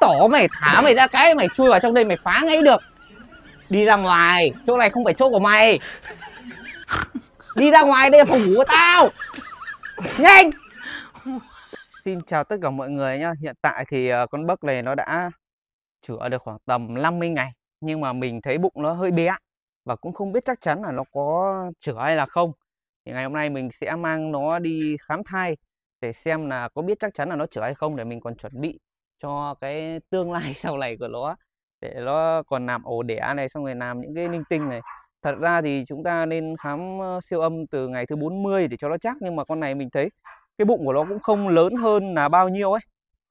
tổ mày thả mày ra cái mày chui vào trong đây mày phá ngay được. Đi ra ngoài, chỗ này không phải chỗ của mày. Đi ra ngoài đây là phòng ngủ của tao. Nhanh. Xin chào tất cả mọi người nhá. Hiện tại thì ờ, con bấc này nó đã chữa được khoảng tầm 50 ngày, nhưng mà mình thấy bụng nó hơi bé và cũng không biết chắc chắn là nó có chữa hay là không. Thì ngày hôm nay mình sẽ mang nó đi khám thai để xem là có biết chắc chắn là nó chữa hay không để mình còn chuẩn bị cho cái tương lai sau này của nó để nó còn làm ổ đẻ này, xong rồi làm những cái linh tinh này. Thật ra thì chúng ta nên khám siêu âm từ ngày thứ 40 để cho nó chắc, nhưng mà con này mình thấy cái bụng của nó cũng không lớn hơn là bao nhiêu ấy.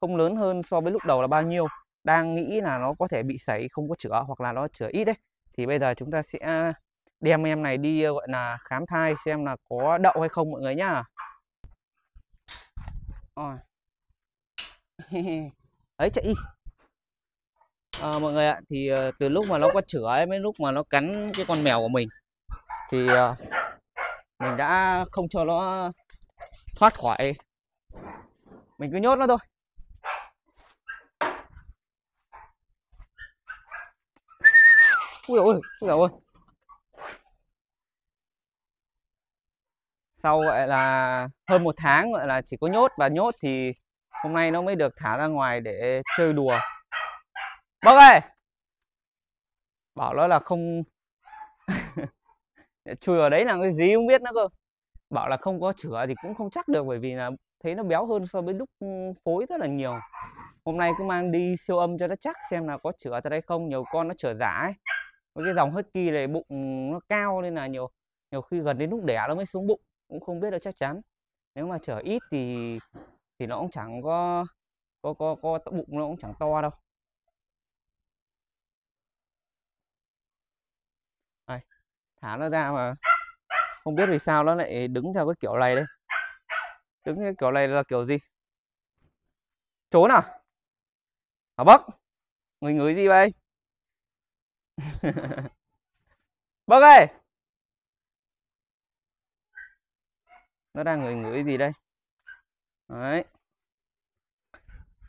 Không lớn hơn so với lúc đầu là bao nhiêu. Đang nghĩ là nó có thể bị sảy, không có chữa hoặc là nó chữa ít đấy thì bây giờ chúng ta sẽ đem em này đi, gọi là, khám thai xem là có đậu hay không mọi người nhá. Rồi. ấy chạy đi. À, mọi người ạ thì ờ, từ lúc mà nó có chữa ấy mấy lúc mà nó cắn cái con mèo của mình. Thì ờ, mình đã không cho nó thoát khỏi. Mình cứ nhốt nó thôi. Ui ôi ui ôi. Sau gọi là hơn một tháng gọi là chỉ có nhốt và nhốt thì hôm nay nó mới được thả ra ngoài để chơi đùa. Bác ơi! Bảo nó là không chui vào đấy là cái gì không biết nữa cơ. Bảo là không có chữa thì cũng không chắc được bởi vì là thấy nó béo hơn so với lúc ừ, phối rất là nhiều. Hôm nay cứ mang đi siêu âm cho nó chắc xem là có chữa thật hay không, nhiều con nó chữa giả ấy. Với cái dòng husky này bụng nó cao nên là nhiều nhiều khi gần đến lúc đẻ nó mới xuống bụng, cũng không biết được chắc chắn. Nếu mà chở ít thì thì nó cũng chẳng có có có có bụng nó cũng chẳng to đâu. Đây, thả nó ra mà không biết vì sao nó lại đứng theo cái kiểu này đây. Đứng cái kiểu này là kiểu gì? Trốn à? Hả bấc người ngửi gì vậy? Bấc ơi! Nó đang ngửi ngửi gì đây? Đấy.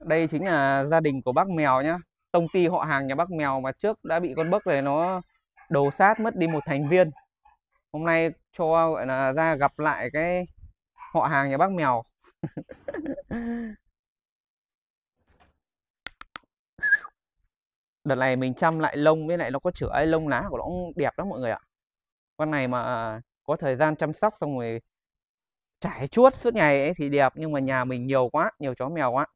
Đây chính là gia đình của bác mèo nhá. Công ty họ hàng nhà bác mèo mà trước đã bị con bấc này nó đồ sát mất đi một thành viên. Hôm nay cho, gọi là, ra gặp lại cái họ hàng nhà bác mèo. Đợt này mình chăm lại lông với lại nó có chữa lông lá của nó cũng đẹp lắm mọi người ạ. Con này mà có thời gian chăm sóc xong rồi trải chuốt suốt ngày ấy thì đẹp nhưng mà nhà mình nhiều quá nhiều chó mèo quá.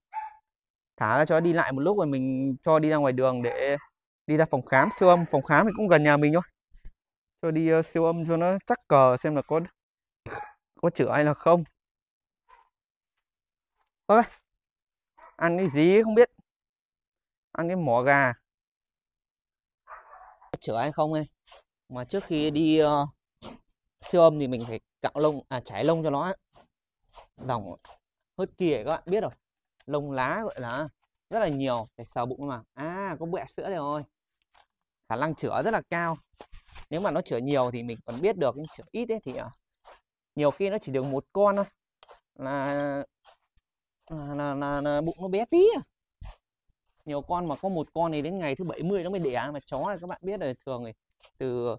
Thả ra cho đi lại một lúc rồi mình cho đi ra ngoài đường để đi ra phòng khám siêu âm. Phòng khám thì cũng gần nhà mình thôi. Cho đi uh, siêu âm cho nó chắc cờ xem là có có chữa hay là không. Ơi ăn cái gì không biết. Ăn cái mỏ gà. Chữa hay không ấy? Mà trước khi đi uh, siêu âm thì mình phải cạo lông à chải lông cho nó dòng hớt kia các bạn biết rồi. Lông lá gọi là rất là nhiều phải sờ bụng mà. À có bẹ sữa đây rồi. Khả năng chữa rất là cao. Nếu mà nó chữa nhiều thì mình còn biết được nhưng chữa ít ấy thì à, nhiều khi nó chỉ được một con thôi. Là là, là, là, là bụng nó bé tí à. nhiều con mà có một con thì đến ngày thứ 70 nó mới đẻ mà. Chó này các bạn biết rồi thường thì từ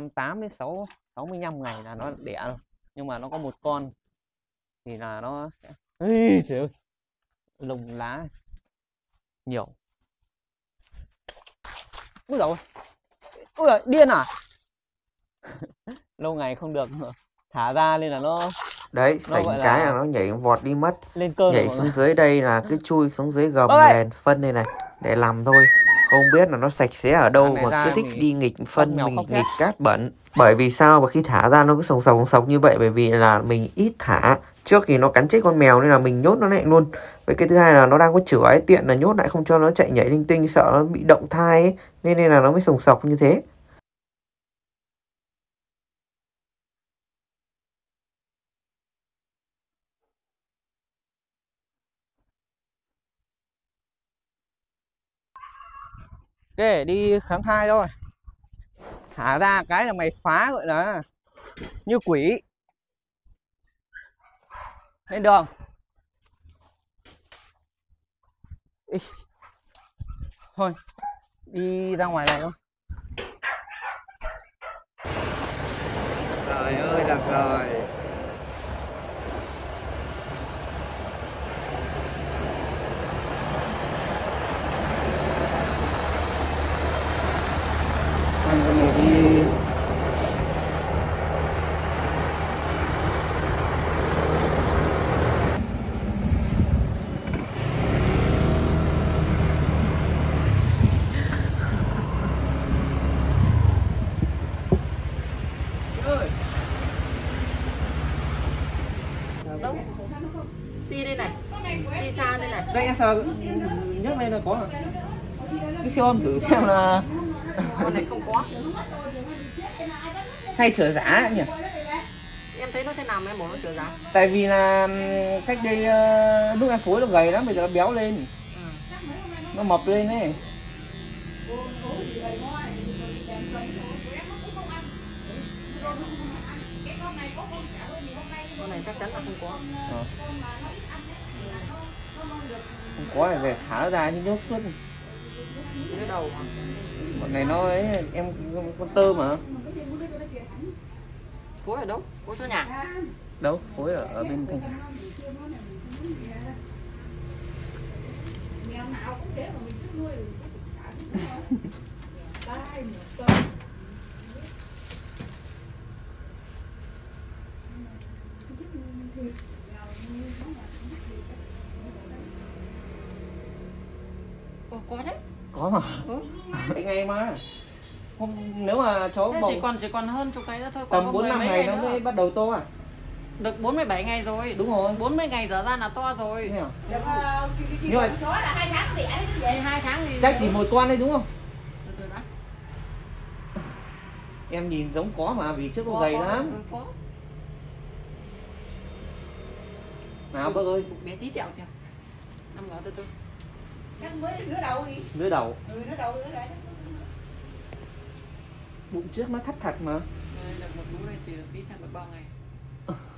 58 đến 6 65 ngày là nó đẻ rồi. Nhưng mà nó có một con thì là nó sẽ Ê, trời ơi lông lá nhiều. Ui rồi ui giời, điên à? Lâu ngày không được thả ra nên là nó đấy sảnh gọi là- cái là nó nhảy vọt đi mất. lên cơn nhảy xuống dưới đây là cứ chui xuống dưới gầm Ôi! nền phân này này để làm thôi không biết là nó sạch sẽ ở đâu mà cứ thích thì đi nghịch phân mình nghịch cát bẩn. Bởi vì sao mà khi thả ra nó cứ sồng sồng sồng như vậy? Bởi vì là mình ít thả. Trước thì nó cắn chết con mèo nên là mình nhốt nó lại luôn. Với cái thứ hai là nó đang có chửa ấy tiện là nhốt lại không cho nó chạy nhảy linh tinh sợ nó bị động thai ấy. Nên nên là nó mới sồng sọc như thế Ok, đi khám thai thôi. Thả ra cái là mày phá gọi là như quỷ. Lên đường. Ý, thôi đi ra ngoài này thôi Trời ơi là rồi Anh con này đi đâu đi đây này đi xa đây em sờ. Nhấc lên là có à? Cái siêu âm thử xem là con này không có. Hay chở giá nhỉ? Em thấy nó thế nào em bảo nó trở giá? Tại vì là cách đây ờ, lúc em phối nó gầy lắm bây giờ nó béo lên. Ừ. nó mập lên ấy. Con này chắc chắn là không có. Ờ. không có thì về thả ra chứ nhốt suốt cái đầu mà. bọn này nó ấy em con tơ mà. Phối ở đâu? Phối chỗ nhà. Đâu? Phối ở, ở bên thanh Ồ, có đấy có mà. Ừ. Mấy ngày mà. Hôm nếu mà chó Thế bầu chỉ còn chỉ còn hơn chục ngày nữa thôi còn tầm có bốn năm ngày nó nữa. mới bắt đầu to à? Được 47 ngày rồi. Đúng rồi. 40 ngày dở ra là to rồi. Thế à? Nhưng Nhưng mà chó là hai tháng đẻ đấy chứ Thì hai tháng thì chắc chỉ một con đấy đúng không? Từ từ đã. em nhìn giống có mà vì trước nó gầy có, lắm. ừ, có. nào bác ơi. Bé tí tẹo kìa. Nằm ngó từ từ Chắc mới nửa đầu đi dưới đầu. Ừ nửa đầu nữa đấy bụng trước nó thắt thật mà. Đây, được một đây thì được tí xem được bao ngày.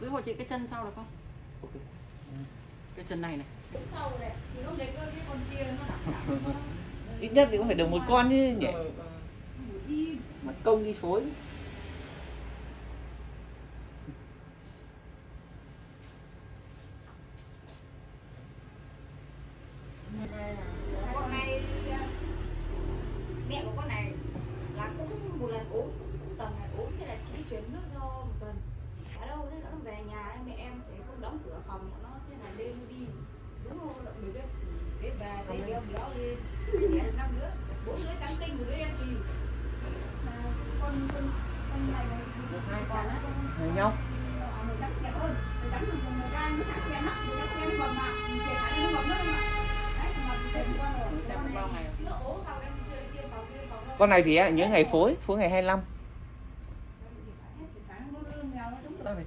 Giữ hộ chị cái chân sau được không? Ok. cái chân này này. Ít nhất thì cũng phải được một con chứ nhỉ? Ừ, ừ. mất công đi phối Con này Mẹ của con này Là cũng một lần ốm Tuần này ốm thế là chỉ chuyển nước cho một tuần Ở đâu thế nó về nhà mẹ em thì không đóng cửa phòng của nó Thế là đêm đi Đúng không động được đấy Thế về thấy béo béo lên được năm đứa Bốn đứa trắng tinh một đứa đen xì Mà con con con này được hai con á Hay nhau chú xem được bao ngày con này thì á, nhớ ngày phối phối ngày 25 tôi phải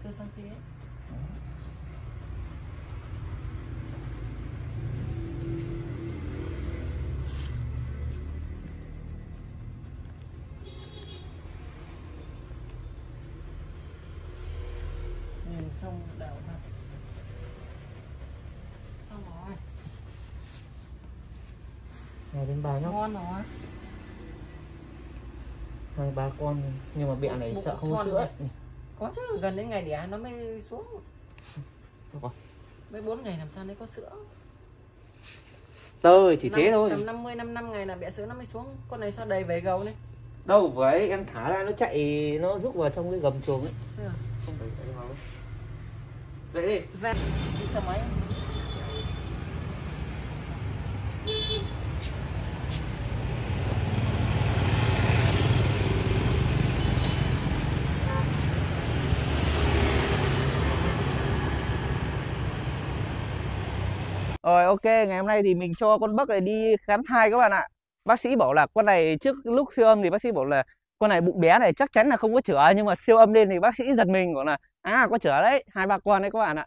hai đến ba nhóc. Ngon rồi. Hai ba con nhưng mà mẹ này Bụng sợ không sữa. có chứ gần đến ngày đẻ nó mới xuống. Mấy bốn ngày làm sao đấy có sữa. Tơi chỉ Năm- thế thôi. tầm 50 năm năm ngày là bẹ sữa nó mới xuống. Con này sao đầy về gầu này đâu phải em thả ra nó chạy nó rút vào trong cái gầm chuồng ấy. À? không phải chạy vào đâu. Dậy đi. Về. Đi xe máy Rồi ok, ngày hôm nay thì mình cho con Bắc này đi khám thai các bạn ạ. Bác sĩ bảo là con này trước lúc siêu âm thì bác sĩ bảo là con này bụng bé này chắc chắn là không có chữa nhưng mà siêu âm lên thì bác sĩ giật mình bảo là à có chữa đấy, hai ba con đấy các bạn ạ.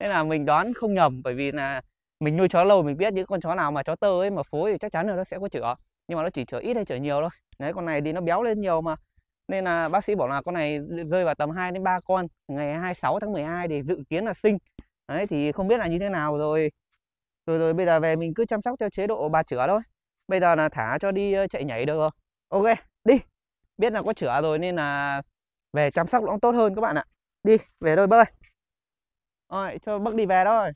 Thế là mình đoán không nhầm bởi vì là mình nuôi chó lâu mình biết những con chó nào mà chó tơ ấy mà phối thì chắc chắn là nó sẽ có chữa. Nhưng mà nó chỉ chữa ít hay chữa nhiều thôi. Đấy con này thì nó béo lên nhiều mà. Nên là bác sĩ bảo là con này rơi vào tầm 2 đến 3 con, ngày 26 tháng 12 thì dự kiến là sinh. Đấy thì không biết là như thế nào rồi rồi rồi, bây giờ về mình cứ chăm sóc theo chế độ bà chữa thôi. Bây giờ là thả cho đi ờ, chạy nhảy được rồi. Ok, đi. Biết là có chữa rồi nên là về chăm sóc nó cũng tốt hơn các bạn ạ. Đi, về thôi bơi rồi, cho bác đi về thôi.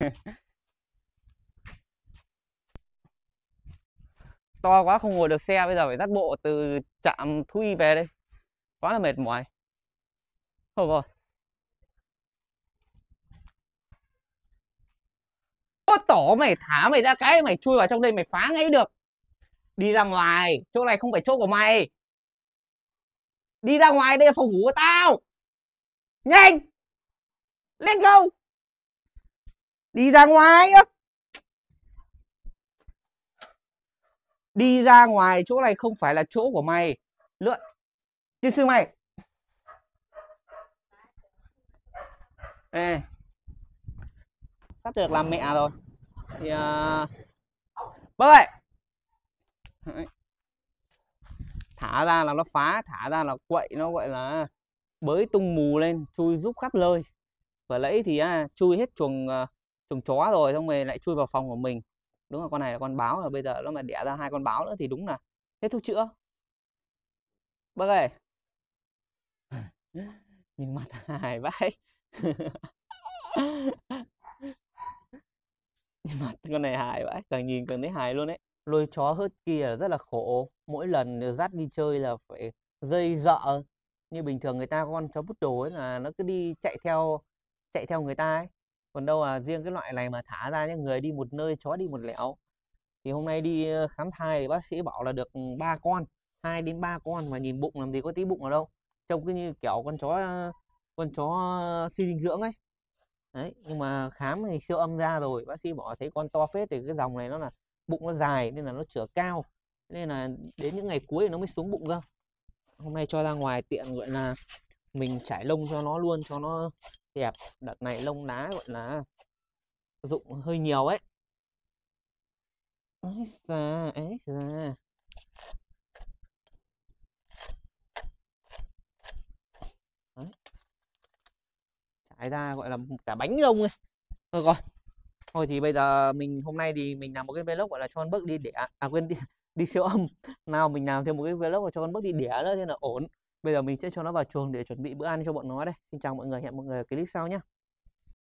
To quá, không ngồi được xe, bây giờ phải dắt bộ từ trạm thú y về đây. Quá là mệt mỏi. Thôi rồi tổ mày thả mày ra cái mày chui vào trong đây mày phá ngay được. Đi ra ngoài, chỗ này không phải chỗ của mày. Đi ra ngoài đây là phòng ngủ của tao. Nhanh! Lên go! Đi ra ngoài á. Đi ra ngoài, chỗ này không phải là chỗ của mày. Lượn. Chứ sư mày. Ê sắp được làm mẹ rồi. Thì à, uh... bác Đấy. thả ra là nó phá thả ra là quậy nó gọi là bới tung mù lên chui giúp khắp nơi. Vừa lấy thì uh, chui hết chuồng uh, chuồng chó rồi xong rồi lại chui vào phòng của mình. Đúng là con này là con báo rồi bây giờ nó mà đẻ ra hai con báo nữa thì đúng là hết thuốc chữa. Bác ơi. Nhìn mặt hài vãi. nhưng mặt con này hài vậy, càng nhìn càng thấy hài luôn đấy nuôi chó hớt kia rất là khổ. Mỗi lần dắt đi chơi là phải dây dợ. Như bình thường người ta con chó bút đồ ấy là nó cứ đi chạy theo chạy theo người ta ấy. Còn đâu là riêng cái loại này mà thả ra những người đi một nơi chó đi một lẻo. Thì hôm nay đi ờ, khám thai thì bác sĩ bảo là được ừ, ba con hai đến ba con mà nhìn bụng làm gì có tí bụng ở đâu. Trông cứ như kiểu con chó ờ, con chó ờ, suy dinh dưỡng ấy đấy, nhưng mà khám thì siêu âm ra rồi, bác sĩ bảo thấy con to phết thì cái dòng này nó là bụng nó dài nên là nó chữa cao, nên là đến những ngày cuối thì nó mới xuống bụng cơ. Hôm nay cho ra ngoài tiện, gọi là, mình trải lông cho nó luôn, cho nó đẹp. Đợt này lông lá gọi là, dụng hơi nhiều ấy. Ấy ra ấy ra trải ra gọi là, cả bánh lông ấy. Thôi rồi thôi thì bây giờ mình, hôm nay thì mình làm một cái vlog, gọi là, cho con bước đi đẻ. À quên, đi đi siêu âm. Nào, mình làm thêm một cái vlog cho con bước đi đẻ nữa thế là ổn. Bây giờ mình sẽ cho nó vào chuồng để chuẩn bị bữa ăn cho bọn nó đây. Xin chào mọi người, hẹn mọi người cái clip sau nhé